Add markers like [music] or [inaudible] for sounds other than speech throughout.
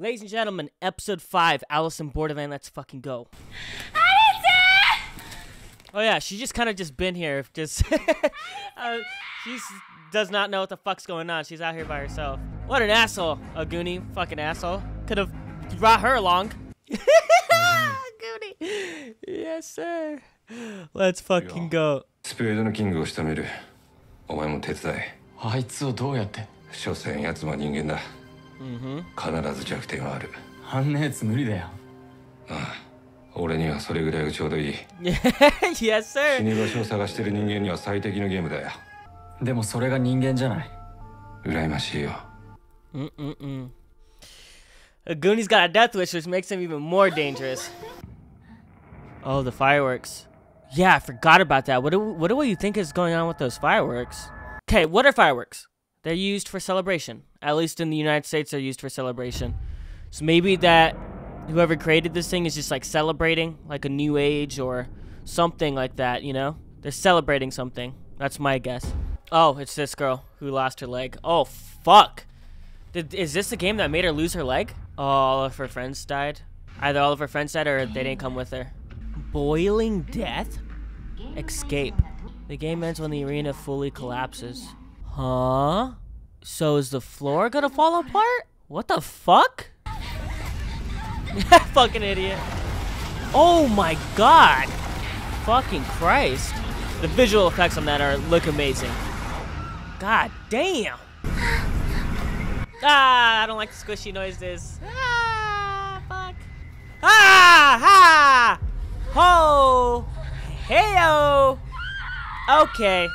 Ladies and gentlemen, episode five, Alice in Borderland. Let's fucking go. Oh yeah, she just kind of just been here. Just [laughs] uh, she does not know what the fuck's going on. She's out here by herself. What an asshole, Aguni, fucking asshole. Could have brought her along. [laughs] Yes sir. Let's fucking go. スペードのキングを仕留める。お前も手伝い。あいつをどうやって？所詮奴は人間だ。必ず弱点はあるあんなやつ無理だよああ俺にはそれぐらいがちょうどいい [laughs] yes, 死に場所を探してる人間には最適のゲームだよでもそれが人間じゃない羨ましいようんうんうん Aguni's got a death wish, which makes him even more dangerous. Oh, the fireworks. Yeah, I forgot about that. What do, what do you think is going on with those fireworks? Okay, what are fireworks? They're used for celebration. At least in the United States, they're used for celebration. So maybe that whoever created this thing is just like celebrating, like a new age or something like that. You know, they're celebrating something. That's my guess. Oh, it's this girl who lost her leg. Oh fuck. Did, is this the game that made her lose her leg? Oh, all of her friends died. Either all of her friends died or they didn't come with her. Boiling death? Escape. The game ends when the arena fully collapses. Huh? So is the floor gonna fall apart? What the fuck? [laughs] Fucking idiot. Oh my god! Fucking Christ. The visual effects on that are look amazing. God damn. Ah, I don't like the squishy noises. Ah, fuck. Ah, ha! Ho! Heyo! Okay.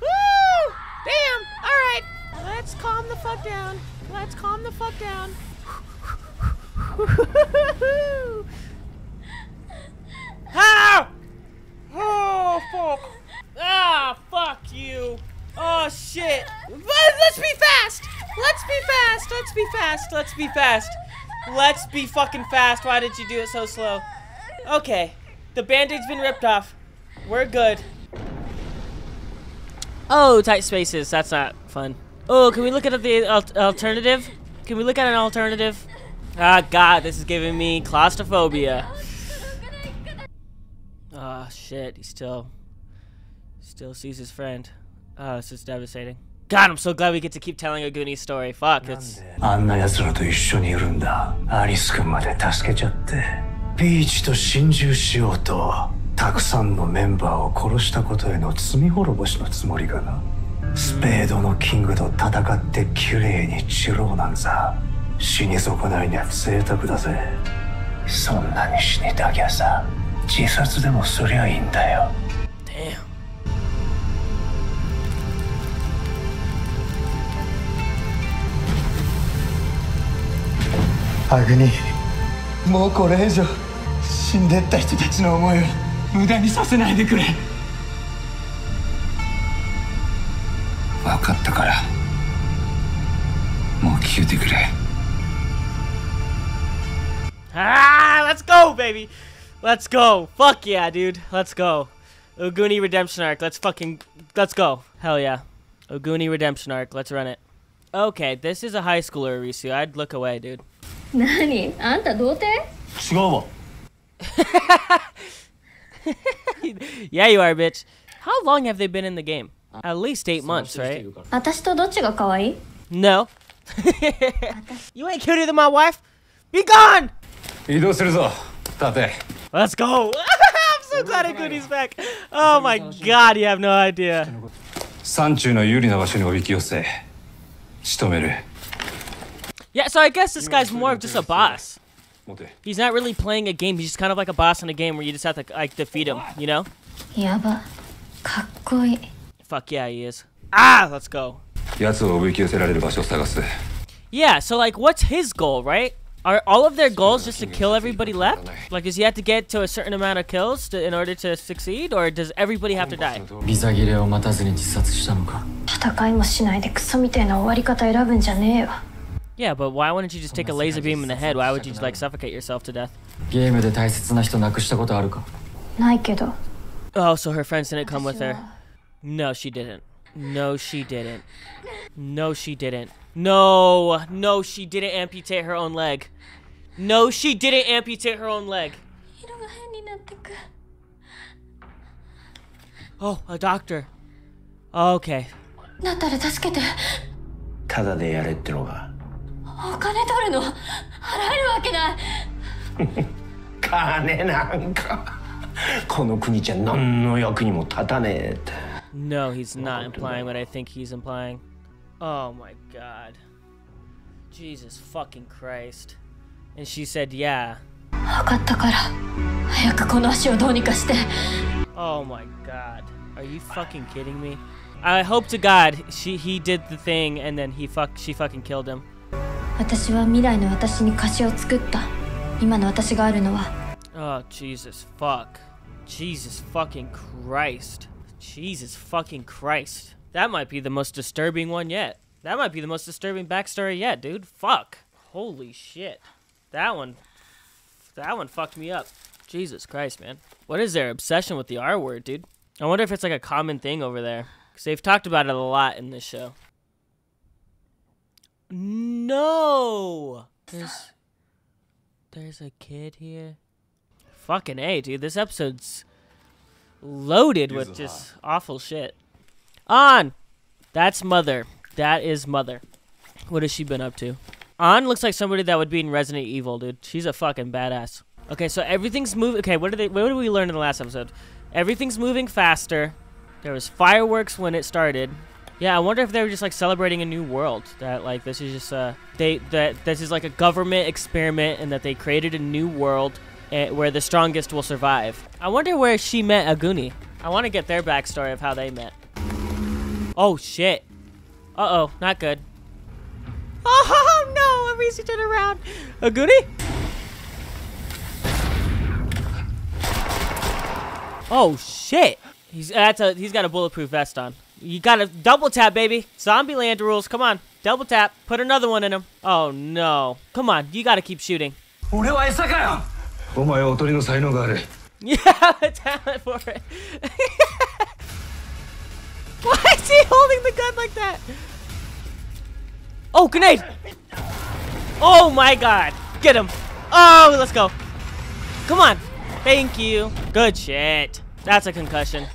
Woo! Damn! Alright. Let's calm the fuck down. Let's calm the fuck down. [laughs] ah! Oh, fuck. Ah, fuck you. Oh, shit. Let's be fast. Let's be fast. Let's be fast. Let's be fast. Let's be fucking fast. Why did you do it so slow? Okay. The band-aid's been ripped off. We're good. Oh, tight spaces. That's not fun. Oh, can we look at the al alternative? Can we look at an alternative? Ah, God, this is giving me claustrophobia. Ah, oh, shit, he still, still sees his friend. Oh, this is devastating. God, I'm so glad we get to keep telling Aguni story. Fuck, it's... あんな奴らと一緒にいるんだ。アリス君まで助けちゃって。ピーチと心中しようと、たくさんのメンバーを殺したことへの罪滅ぼしのつもりがな。スペードのキングと戦って綺麗に散ろうなんざ。死に損ないには贅沢だぜ。そんなに死にたきゃさ。自殺でもすりゃいいんだよ。Damn. アグニ。もうこれ以上死んでった人たちの思いを無駄にさせないでくれ。分かったからもう消えてくれ let's go, baby. Let's go. Fuck yeah, dude. Let's go. Aguni Redemption Arc. Let's fucking let's go. Hell yeah. Aguni Redemption Arc. Let's run it. Okay, this is a high schooler, Risu. I'd look away, dude. 何あんた童貞違うわ [laughs] yeah, you are, bitch. How long have they been in the game? At least eight months, right? No. [laughs] you ain't cuter than my wife. Be gone! Let's go! [laughs] I'm so glad Aguni's back. Oh my god, you have no idea. 山中の有利な場所におびき寄せ仕留める Yeah, so I guess this guy's more of just a boss. He's not really playing a game, he's just kind of like a boss in a game where you just have to like defeat him, you know? やば、かっこいい。Fuck yeah, he is. Ah, let's go. Yeah, so like, what's his goal, right? Are all of their goals just to kill everybody left? Like, does he have to get to a certain amount of kills to, in order to succeed, or does everybody have to die? Yeah, but why wouldn't you just take a laser beam in the head? Why would you like suffocate yourself to death? Oh, so her friends didn't come with her. No, she didn't. No, she didn't. No, she didn't. No, no, she didn't amputate her own leg. No, she didn't amputate her own leg. 色が変になってく Oh, a doctor. Okay. だったら助けてただでやれってのがお金取るの払えるわけない金なんかこの国じゃ何の役にも立たねえって [laughs] No, he's not implying what I think he's implying. Oh my god. Jesus fucking Christ. And she said, yeah. 分かったから早くこの足をどうにかして Oh my god. Are you fucking kidding me? I hope to god she he did the thing and then he fuck she fucking killed him. 私は未来の私に貸しを作った今の私があるのは Oh Jesus fuck. Jesus fucking Christ. Jesus fucking Christ. That might be the most disturbing one yet. That might be the most disturbing backstory yet, dude. Fuck. Holy shit. That one that one fucked me up. Jesus Christ, man. What is their obsession with the R word, dude? I wonder if it's like a common thing over there. Because they've talked about it a lot in this show. No! There's, there's a kid here. Fucking A, dude. This episode's loaded with just awful shit. On! That's Mother. That is Mother. What has she been up to? On looks like somebody that would be in Resident Evil, dude. She's a fucking badass. Okay, so everything's moving. Okay, what did they? What did we learn in the last episode? Everything's moving faster. There was fireworks when it started. Yeah, I wonder if they were just like celebrating a new world. That like this is just uh they that this is like a government experiment and that they created a new world where the strongest will survive. I wonder where she met Aguni. I want to get their backstory of how they met. Oh shit. Uh oh, not good. [laughs] Oh no! Arisa turned around. Aguni? Oh shit! He's that's a he's got a bulletproof vest on. You gotta double tap, baby. Zombieland rules. Come on, double tap. Put another one in him. Oh no! Come on, you gotta keep shooting. 俺は餌かよお前はおとりの才能がある [laughs] You have a talent for it. [laughs] Why is he holding the gun like that? Oh, grenade! Oh my god! Get him! Oh, let's go. Come on. Thank you. Good shit. That's a concussion.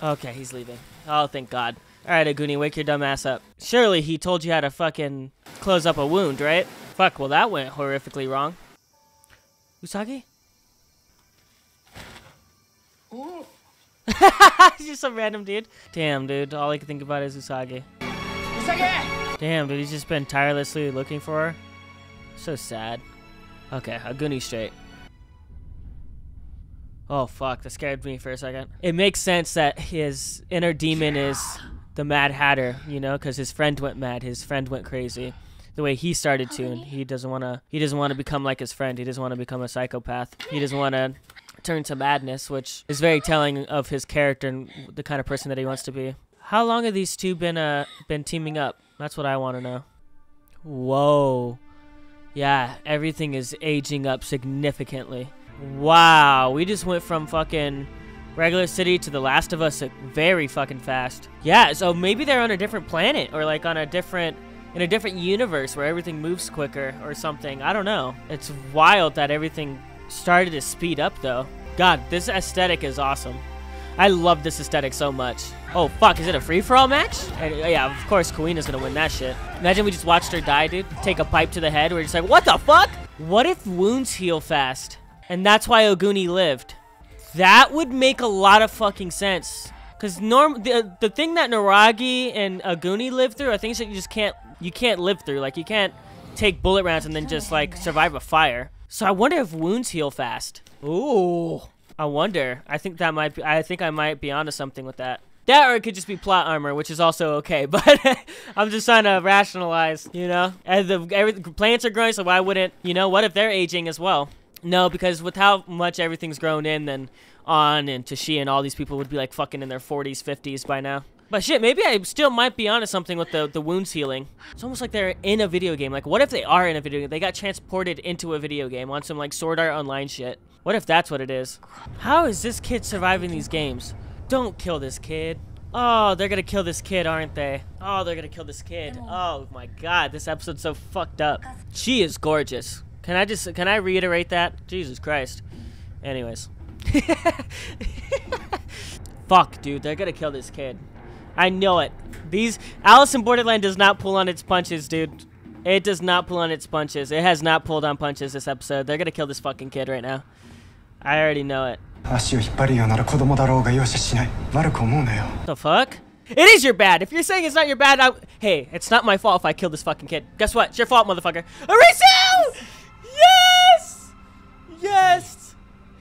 Okay, he's leaving. Oh, thank God. Alright, Aguni, wake your dumb ass up. Surely he told you how to fucking close up a wound, right? Fuck, well that went horrifically wrong. Usagi? [laughs] he's just some random dude. Damn, dude. All I can think about is Usagi. Usagi! Damn, dude. He's just been tirelessly looking for her. So sad. Okay, a Aguni straight. Oh fuck, that scared me for a second. It makes sense that his inner demon is the Mad Hatter, you know, because his friend went mad, his friend went crazy. The way he started to, and he doesn't want to. He doesn't want to become like his friend. He doesn't want to become a psychopath. He doesn't want to turn to madness, which is very telling of his character and the kind of person that he wants to be. How long have these two been uh been teaming up? That's what I want to know. Whoa. Yeah, everything is aging up significantly. Wow, we just went from fucking regular city to the Last of Us very fucking fast. Yeah, so maybe they're on a different planet or like on a different in a different universe where everything moves quicker or something. I don't know. It's wild that everything started to speed up though. God, this aesthetic is awesome. I love this aesthetic so much. Oh fuck, is it a free-for-all match? And, uh, yeah, of course Kuina's gonna win that shit. Imagine we just watched her die, dude. Take a pipe to the head. We're just like, what the fuck? What if wounds heal fast? And that's why Aguni lived. That would make a lot of fucking sense. Cause norm the the thing that Naragi and Aguni lived through are things that you just can't you can't live through. Like you can't take bullet rounds and then just like survive a fire. So I wonder if wounds heal fast. Ooh. I wonder. I think that might be I think I might be onto something with that. That or it could just be plot armor, which is also okay. [laughs] But [laughs] I'm just trying to rationalize, you know. And the every, plants are growing, so why wouldn't you know? What if they're aging as well? No, because with how much everything's grown in, then on and Tashi and all these people would be like fucking in their 40s, 50s by now. But shit, maybe I still might be onto something with the, the wounds healing. It's almost like they're in a video game. Like, what if they are in a video game? They got transported into a video game on some like Sword Art Online shit. What if that's what it is? How is this kid surviving these games? Don't kill this kid. Oh, they're gonna kill this kid, aren't they? Oh, they're gonna kill this kid. Oh my god, this episode's so fucked up. She is gorgeous. Can I just can I reiterate that? Jesus Christ. Anyways. [laughs] Fuck, dude, they're gonna kill this kid. I know it. These Alice in Borderland does not pull on its punches, dude. It does not pull on its punches. It has not pulled on punches this episode. They're gonna kill this fucking kid right now. I already know it. The fuck? It is your bad. If you're saying it's not your bad, I hey, it's not my fault if I kill this fucking kid. Guess what? It's your fault, motherfucker. Arisu! Yes! Yes!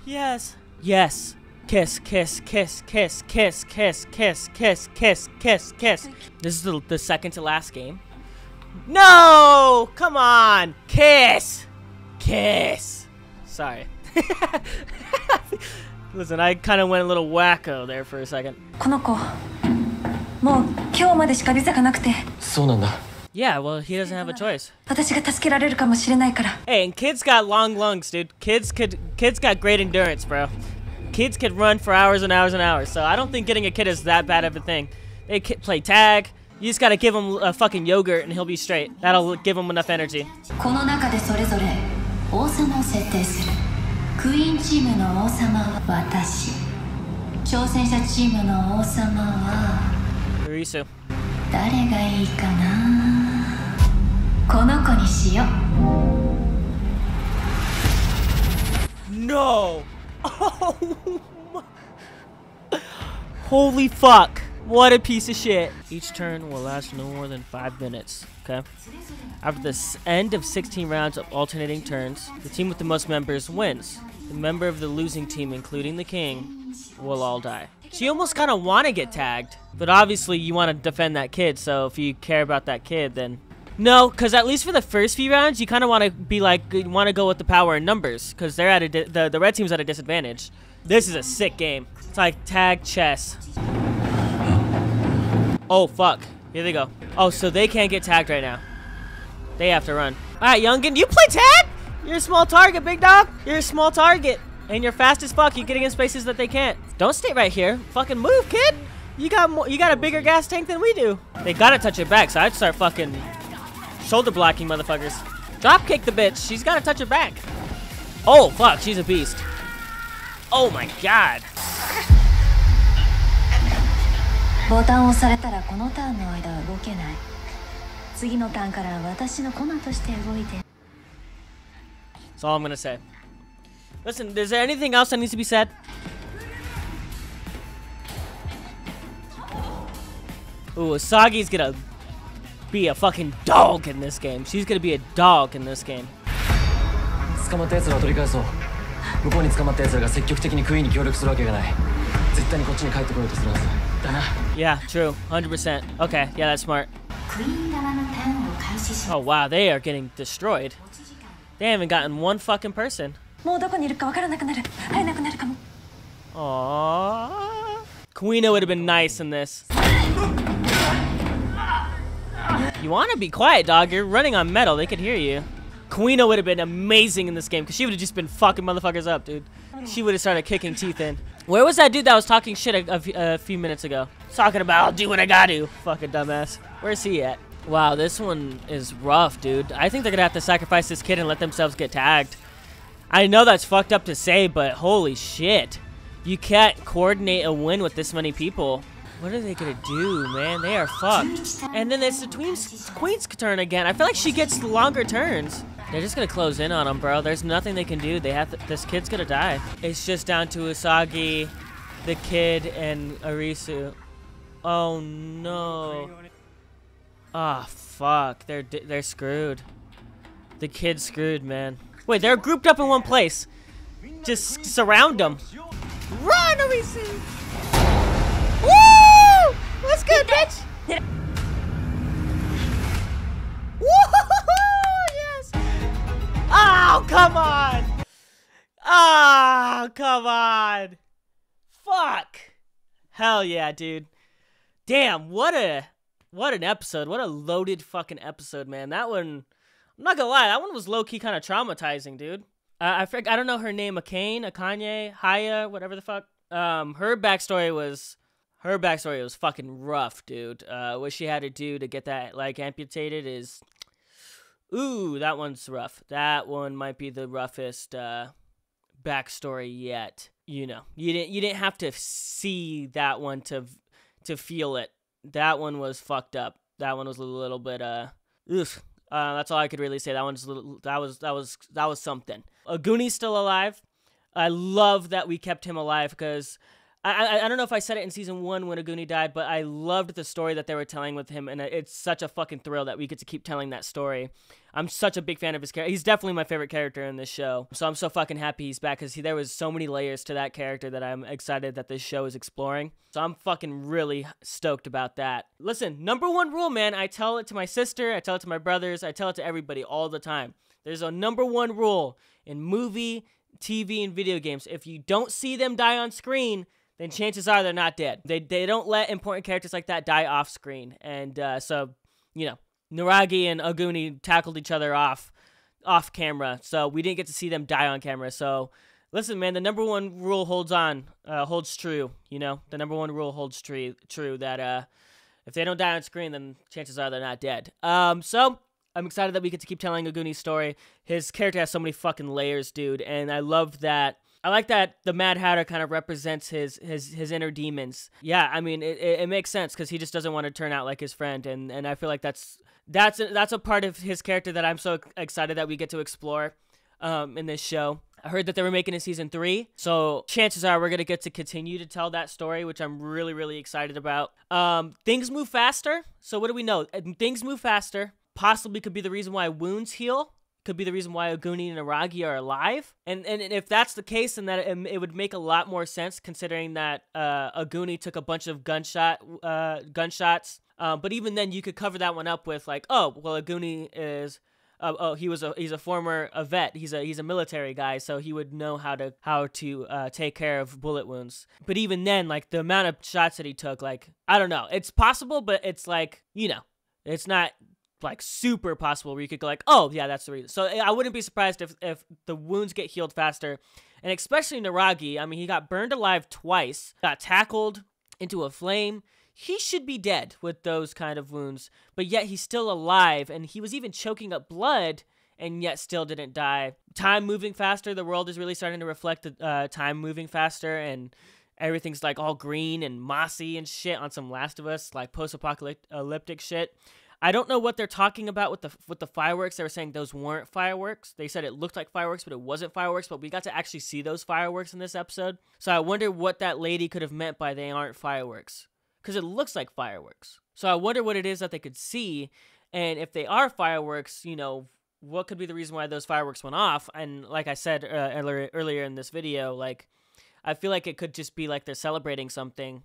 Yes! Yes! Kiss, kiss, kiss, kiss, kiss, kiss, kiss, kiss, kiss, kiss, kiss. This is the, the second to last game. No! Come on! Kiss! Kiss! Sorry. [laughs] Listen, I kind of went a little wacko there for a second. この子もう今日までしかビザがなくてそうなんだ Yeah, well, he doesn't have a choice. 私が助けられるかもしれないから Hey, and kids got long lungs, dude. Kids could kids got great endurance, bro. Kids could run for hours and hours and hours. So I don't think getting a kid is that bad of a thing. They can play tag. You just gotta give him a fucking yogurt and he'll be straight. That'll give him enough energy. この中でそれぞれ王様を設定するクイーンチームの王様は私挑戦者チームの王様は Urisu. 誰がいいかなこの子にしよう No! Oh. [laughs] Holy fuck. What a piece of shit. Each turn will last no more than five minutes. Okay. After the end of 16 rounds of alternating turns, the team with the most members wins. The member of the losing team, including the king, will all die. So you almost kind of want to get tagged, but obviously you want to defend that kid. So if you care about that kid, then no, because at least for the first few rounds, you kind of want to be like, you want to go with the power and numbers, because they're at a the the red team's at a disadvantage. This is a sick game. It's like tag chess. Oh fuck! Here they go. Oh, so they can't get tagged right now. They have to run. All right, youngin, you play tag? You're a small target, big dog. You're a small target, and you're fast as fuck. You get in spaces that they can't. Don't stay right here. Fucking move, kid. You got you got a bigger gas tank than we do. They gotta touch it back, so I'd start fucking shoulder blocking motherfuckers. Drop kick the bitch. She's got to touch her back. Oh, fuck. She's a beast. Oh, my God. That's all I'm gonna say Listen, is there anything else that needs to be said? Ooh, Usagi's gonna be a fucking dog in this game. She's gonna be a dog in this game. Yeah, true. 100%. Okay, yeah, that's smart. Oh wow, they are getting destroyed. They haven't gotten one fucking person. Aww. Kuina would have been nice in this. You want to be quiet, dog. You're running on metal. They could hear you. Kuina would have been amazing in this game because she would have just been fucking motherfuckers up, dude. She would have started kicking teeth in. Where was that dude that was talking shit a, a a few minutes ago? Talking about, I'll do what I gotta. Do. Fucking dumbass. Where's he at? Wow, this one is rough, dude. I think they're gonna have to sacrifice this kid and let themselves get tagged. I know that's fucked up to say, but holy shit. You can't coordinate a win with this many people. What are they gonna do, man? They are fucked. And then it's the Queen's, Queen's turn again. I feel like she gets longer turns. They're just gonna close in on him, bro. There's nothing they can do. They have to, this kid's gonna die. It's just down to Usagi, the kid, and Arisu. Oh no. Ah, fuck. They're they're screwed. The kid's screwed, man. Wait, they're grouped up in one place. Just surround them. Run, Arisu! Woo! What's good, bitch? [laughs] Yes! Oh, come on! Oh, come on! Fuck! Hell yeah, dude. Damn, what a what an episode. What a loaded fucking episode, man. That one I'm not gonna lie, that one was low key kind of traumatizing, dude. Uh, I I don't know her name, Akane, Akanye, Haya, whatever the fuck. Um, her backstory was her backstory was fucking rough, dude. Uh, what she had to do to get that like amputated is, ooh, that one's rough. That one might be the roughest uh, backstory yet. You know, you didn't you didn't have to see that one to to feel it. That one was fucked up. That one was a little bit uh, ugh. Uh, that's all I could really say. That one's little, that was that was that was something. Aguni's still alive. I love that we kept him alive because I, I, I don't know if I said it in season one when Aguni died, but I loved the story that they were telling with him, and it's such a fucking thrill that we get to keep telling that story. I'm such a big fan of his character. He's definitely my favorite character in this show, so I'm so fucking happy he's back because there was so many layers to that character that I'm excited that this show is exploring. So I'm fucking really stoked about that. Listen, number one rule, man. I tell it to my sister, I tell it to my brothers, I tell it to everybody all the time. There's a number one rule in movie, TV, and video games. If you don't see them die on screen, then chances are they're not dead. They they don't let important characters like that die off screen, and uh, so you know Naragi and Aguni tackled each other off off camera, so we didn't get to see them die on camera. So listen, man, the number one rule holds on, uh, holds true. You know, the number one rule holds true. True that uh, if they don't die on screen, then chances are they're not dead. Um, so I'm excited that we get to keep telling Aguni's story. His character has so many fucking layers, dude, and I love that. I like that the Mad Hatter kind of represents his his his inner demons. Yeah, I mean it, it, it makes sense because he just doesn't want to turn out like his friend, and and I feel like that's that's a, that's a part of his character that I'm so excited that we get to explore um, in this show. I heard that they were making a season three, so chances are we're gonna get to continue to tell that story, which I'm really really excited about. Um, things move faster, so what do we know? Things move faster possibly could be the reason why wounds heal. Could be the reason why Aguni and Aragi are alive, and and if that's the case, then that it, it would make a lot more sense considering that uh, Aguni took a bunch of gunshot uh, gunshots. Um, but even then, you could cover that one up with like, oh, well, Aguni is uh, oh he was a he's a former a vet. He's a he's a military guy so he would know how to how to uh, take care of bullet wounds. But even then like the amount of shots that he took like i don't know. It's possible but it's like you know it's not like super possible where you could go like, oh yeah, that's the reason. So I wouldn't be surprised if if the wounds get healed faster, and especially Naragi. I mean, he got burned alive twice, got tackled into a flame. He should be dead with those kind of wounds, but yet he's still alive, and he was even choking up blood, and yet still didn't die. Time moving faster. The world is really starting to reflect the uh, time moving faster, and everything's like all green and mossy and shit on some Last of Us like post-apocalyptic shit. I don't know what they're talking about with the with the fireworks. They were saying those weren't fireworks. They said it looked like fireworks, but it wasn't fireworks. But we got to actually see those fireworks in this episode. So I wonder what that lady could have meant by they aren't fireworks, because it looks like fireworks. So I wonder what it is that they could see, and if they are fireworks, you know, what could be the reason why those fireworks went off? And like I said uh, earlier earlier in this video, like I feel like it could just be like they're celebrating something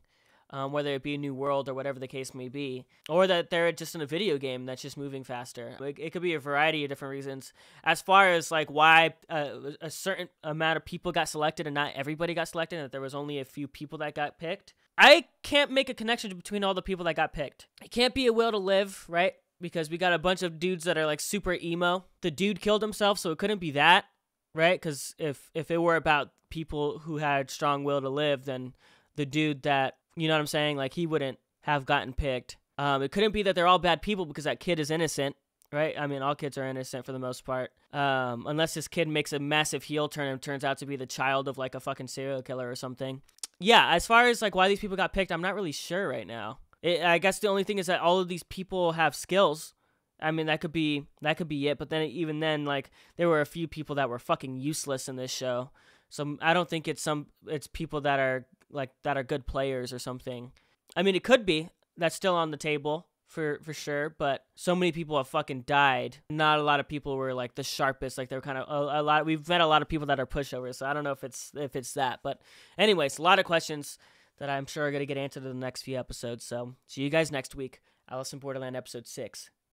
um, whether it be a new world or whatever the case may be, or that they're just in a video game that's just moving faster. It, it could be a variety of different reasons. As far as like why uh, a certain amount of people got selected and not everybody got selected, and that there was only a few people that got picked, I can't make a connection between all the people that got picked. It can't be a will to live, right? Because we got a bunch of dudes that are like super emo. The dude killed himself, so it couldn't be that, right? Because if if it were about people who had strong will to live, then the dude that you know what I'm saying? Like he wouldn't have gotten picked. Um, it couldn't be that they're all bad people because that kid is innocent, right? I mean, all kids are innocent for the most part, um, unless this kid makes a massive heel turn and turns out to be the child of like a fucking serial killer or something. Yeah, as far as like why these people got picked, I'm not really sure right now. It, I guess the only thing is that all of these people have skills. I mean, that could be that could be it. But then even then, like there were a few people that were fucking useless in this show. So I don't think it's some it's people that are like that are good players or something. I mean, it could be. That's still on the table for for sure. But so many people have fucking died. Not a lot of people were like the sharpest. Like they're kind of a, a lot. We've met a lot of people that are pushovers. So I don't know if it's if it's that. But anyways, a lot of questions that I'm sure are gonna get answered in the next few episodes. So see you guys next week. Alice in Borderland episode six.